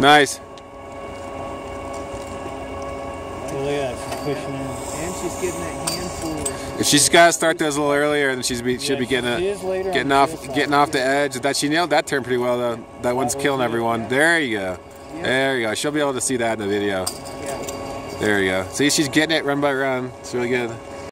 Nice. Look at that. She's pushing in. And she's getting that handful. If she's got to start those a little earlier, then she's be, should be getting a, getting off, getting off the edge. That she nailed that turn pretty well though. That one's killing everyone. There you go. There you go. She'll be able to see that in the video. There you go. See, she's getting it run by run. It's really good.